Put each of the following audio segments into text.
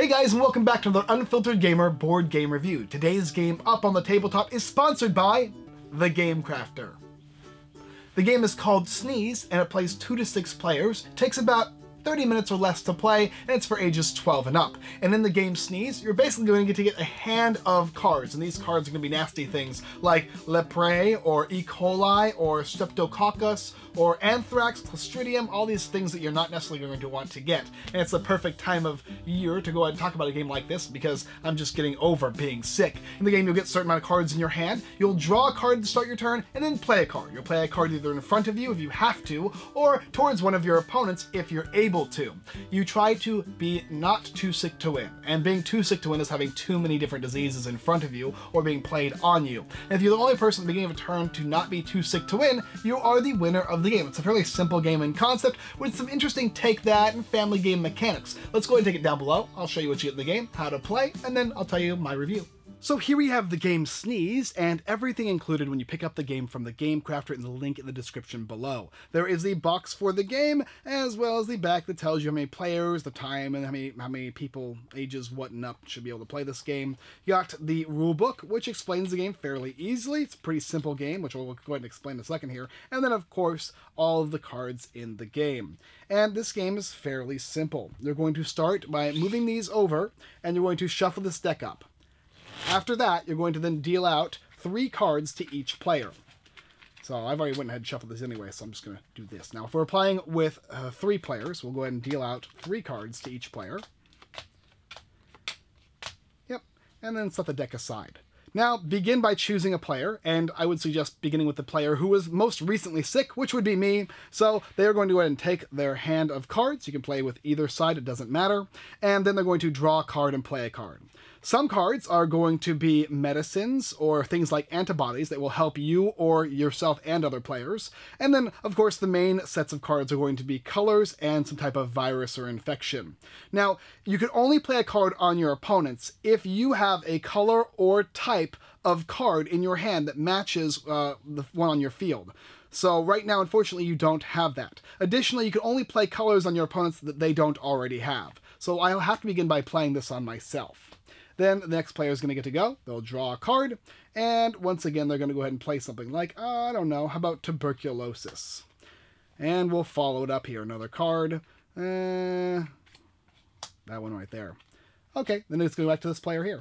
Hey guys, and welcome back to the Unfiltered Gamer board game review. Today's game up on the tabletop is sponsored by The Game Crafter. The game is called Sneeze, and it plays 2 to 6 players, takes about 30 minutes or less to play, and it's for ages 12 and up. And in the game Sneeze, you're basically going to get to get a hand of cards, and these cards are going to be nasty things like Lepre, or E. coli, or Streptococcus, or Anthrax, Clostridium, all these things that you're not necessarily going to want to get. And it's the perfect time of year to go ahead and talk about a game like this, because I'm just getting over being sick. In the game, you'll get a certain amount of cards in your hand, you'll draw a card to start your turn, and then play a card. You'll play a card either in front of you if you have to, or towards one of your opponents if you're able able to. You try to be not too sick to win, and being too sick to win is having too many different diseases in front of you or being played on you. And if you're the only person at the beginning of a turn to not be too sick to win, you are the winner of the game. It's a fairly simple game in concept with some interesting take that and family game mechanics. Let's go ahead and take it down below. I'll show you what you get in the game, how to play, and then I'll tell you my review. So here we have the game Sneeze, and everything included when you pick up the game from the Game Crafter in the link in the description below. There is the box for the game, as well as the back that tells you how many players, the time, and how many, how many people, ages, what and up should be able to play this game. You got the rule book, which explains the game fairly easily. It's a pretty simple game, which we'll go ahead and explain in a second here. And then, of course, all of the cards in the game. And this game is fairly simple. You're going to start by moving these over, and you're going to shuffle this deck up. After that, you're going to then deal out three cards to each player. So I've already went ahead and shuffled this anyway, so I'm just going to do this. Now, if we're playing with uh, three players, we'll go ahead and deal out three cards to each player. Yep, and then set the deck aside. Now, begin by choosing a player, and I would suggest beginning with the player who was most recently sick, which would be me. So they are going to go ahead and take their hand of cards. You can play with either side, it doesn't matter. And then they're going to draw a card and play a card. Some cards are going to be medicines or things like antibodies that will help you or yourself and other players. And then, of course, the main sets of cards are going to be colors and some type of virus or infection. Now, you can only play a card on your opponents if you have a color or type of card in your hand that matches uh, the one on your field. So right now, unfortunately, you don't have that. Additionally, you can only play colors on your opponents that they don't already have. So I'll have to begin by playing this on myself. Then the next player is going to get to go. They'll draw a card. And once again, they're going to go ahead and play something like, uh, I don't know, how about tuberculosis? And we'll follow it up here. Another card. Uh, that one right there. Okay, then let's go back to this player here.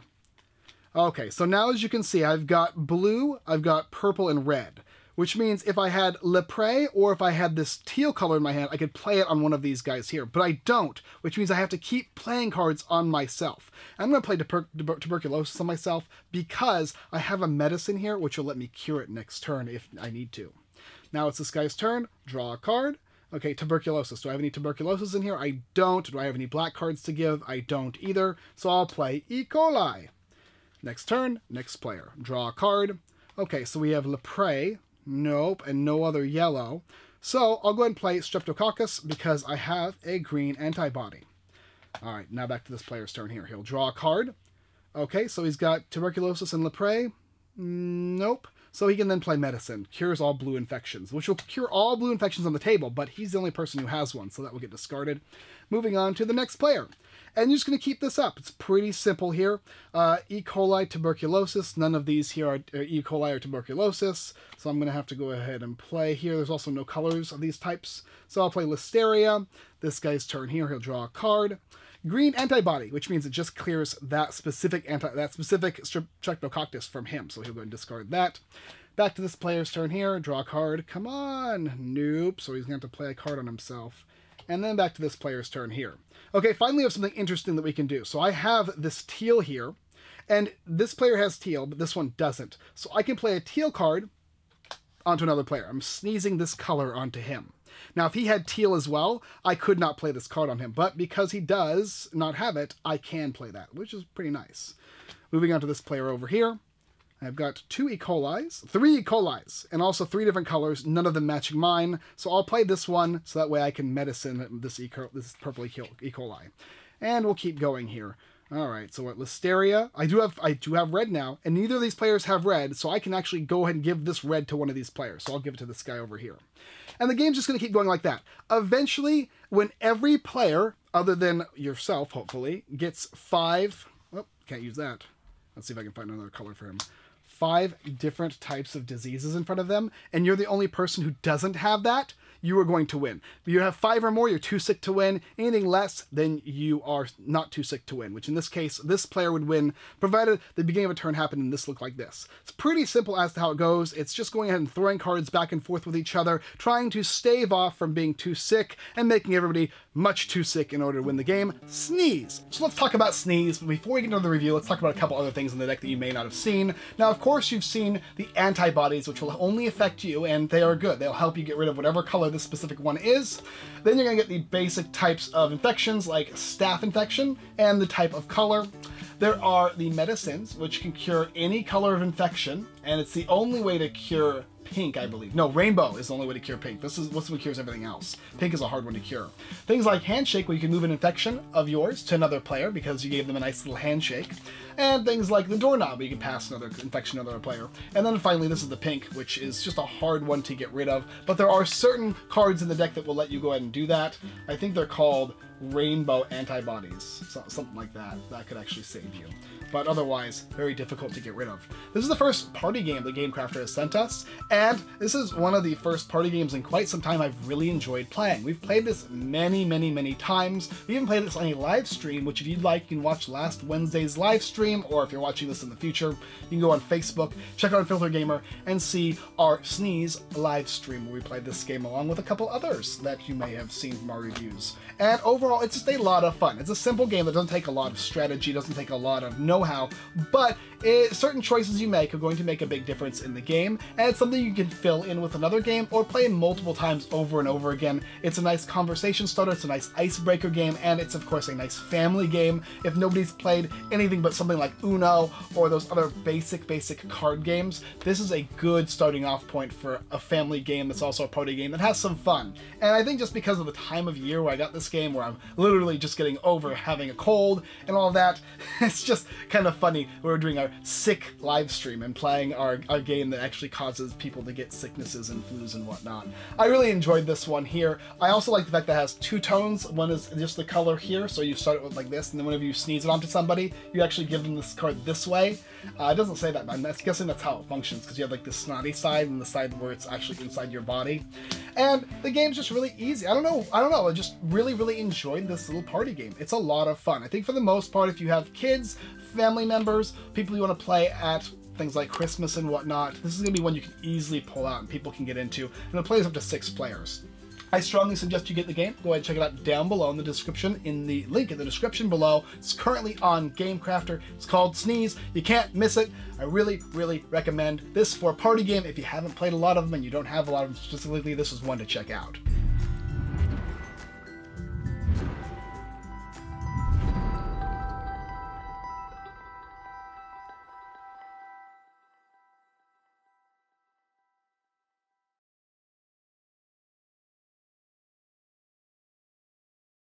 Okay, so now as you can see, I've got blue, I've got purple, and red which means if I had Lepre or if I had this teal color in my hand, I could play it on one of these guys here. But I don't, which means I have to keep playing cards on myself. I'm going to play tuber tuberculosis on myself because I have a medicine here, which will let me cure it next turn if I need to. Now it's this guy's turn. Draw a card. Okay, tuberculosis. Do I have any tuberculosis in here? I don't. Do I have any black cards to give? I don't either. So I'll play E. coli. Next turn, next player. Draw a card. Okay, so we have Lepre, Nope, and no other yellow. So I'll go ahead and play Streptococcus because I have a green antibody. All right, now back to this player's turn here. He'll draw a card. Okay, so he's got tuberculosis and Lepre. Nope. So he can then play medicine. Cures all blue infections, which will cure all blue infections on the table, but he's the only person who has one, so that will get discarded. Moving on to the next player. And you're just going to keep this up. It's pretty simple here. Uh, e. coli, tuberculosis. None of these here are, are E. coli or tuberculosis. So I'm going to have to go ahead and play here. There's also no colors of these types. So I'll play Listeria. This guy's turn here. He'll draw a card. Green antibody, which means it just clears that specific anti that specific Streptococcus from him. So he'll go and discard that. Back to this player's turn here. Draw a card. Come on. Nope. So he's going to have to play a card on himself. And then back to this player's turn here. Okay, finally we have something interesting that we can do. So I have this teal here, and this player has teal, but this one doesn't. So I can play a teal card onto another player. I'm sneezing this color onto him. Now, if he had teal as well, I could not play this card on him, but because he does not have it, I can play that, which is pretty nice. Moving on to this player over here. I've got two E. coli's, three E. coli's, and also three different colors, none of them matching mine. So I'll play this one so that way I can medicine this, e. this purple E. coli. And we'll keep going here. All right, so what Listeria? I do have I do have red now, and neither of these players have red, so I can actually go ahead and give this red to one of these players. So I'll give it to this guy over here. And the game's just going to keep going like that. Eventually, when every player other than yourself, hopefully, gets five. Oh, can't use that. Let's see if I can find another color for him. Five different types of diseases in front of them, and you're the only person who doesn't have that you are going to win. If you have five or more, you're too sick to win. Anything less, then you are not too sick to win, which in this case, this player would win, provided the beginning of a turn happened and this looked like this. It's pretty simple as to how it goes. It's just going ahead and throwing cards back and forth with each other, trying to stave off from being too sick and making everybody much too sick in order to win the game. Sneeze. So let's talk about Sneeze. But before we get into the review, let's talk about a couple other things in the deck that you may not have seen. Now, of course, you've seen the antibodies, which will only affect you, and they are good. They'll help you get rid of whatever color this specific one is. Then you're to get the basic types of infections, like staph infection, and the type of color. There are the medicines, which can cure any color of infection, and it's the only way to cure pink, I believe. No, rainbow is the only way to cure pink. This is what's what cures everything else. Pink is a hard one to cure. Things like handshake, where you can move an infection of yours to another player because you gave them a nice little handshake. And things like the doorknob, where you can pass another infection to another player. And then finally, this is the pink, which is just a hard one to get rid of. But there are certain cards in the deck that will let you go ahead and do that. I think they're called rainbow antibodies, so, something like that. That could actually save you but otherwise very difficult to get rid of. This is the first party game the Game Crafter has sent us, and this is one of the first party games in quite some time I've really enjoyed playing. We've played this many, many, many times. We even played this on a live stream, which if you'd like, you can watch last Wednesday's live stream, or if you're watching this in the future, you can go on Facebook, check out Filter Gamer, and see our Sneeze live stream where we played this game along with a couple others that you may have seen from our reviews. And overall, it's just a lot of fun. It's a simple game that doesn't take a lot of strategy, doesn't take a lot of know-how, but it, certain choices you make are going to make a big difference in the game, and it's something you can fill in with another game or play multiple times over and over again. It's a nice conversation starter, it's a nice icebreaker game, and it's of course a nice family game. If nobody's played anything but something like Uno or those other basic, basic card games, this is a good starting off point for a family game that's also a party game that has some fun. And I think just because of the time of year where I got this game, where I'm literally just getting over having a cold and all that, it's just kind of funny. We're doing our sick live stream and playing our, our game that actually causes people to get sicknesses and flus and whatnot. I really enjoyed this one here. I also like the fact that it has two tones. One is just the color here, so you start it with like this, and then whenever you sneeze it onto somebody, you actually give them this card this way. Uh, it doesn't say that, but I'm guessing that's how it functions, because you have like the snotty side and the side where it's actually inside your body. And the game's just really easy. I don't know, I don't know, I just really, really enjoyed this little party game. It's a lot of fun. I think for the most part, if you have kids, family members, people you want to play at things like Christmas and whatnot, this is going to be one you can easily pull out and people can get into. And it plays up to six players. I strongly suggest you get the game. Go ahead and check it out down below in the description, in the link in the description below. It's currently on GameCrafter. It's called Sneeze. You can't miss it. I really, really recommend this for a party game. If you haven't played a lot of them and you don't have a lot of them specifically, this is one to check out.